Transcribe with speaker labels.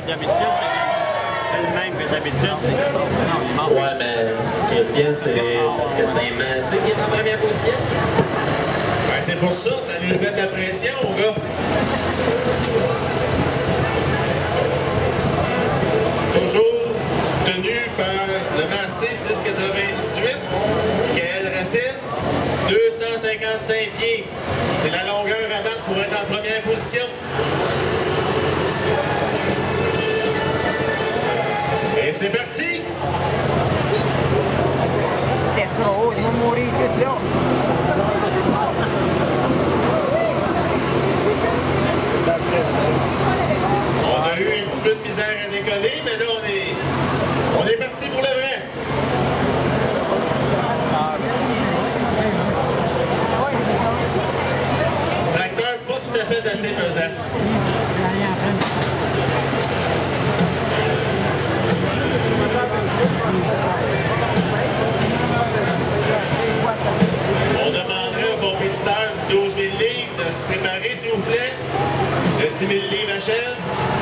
Speaker 1: que d'habitude. C'est le même que d'habitude. Non, il manque.
Speaker 2: Ouais, mais Christian, c'est. Est-ce que c'est un massé qui est en première position?
Speaker 3: Ben, c'est pour ça, ça lui met de la pression, au gars. Toujours tenu par le Massé 698, Gaël Racine, 255 pieds. C'est la longueur à battre pour être en première position. C'est parti! On a eu un petit peu de misère à décoller, mais là, on est, on est parti pour le vrai. Tracteur pas tout à fait assez pesant. 12 000 livres de se préparer, s'il vous plaît. Le 10 000 livres achève.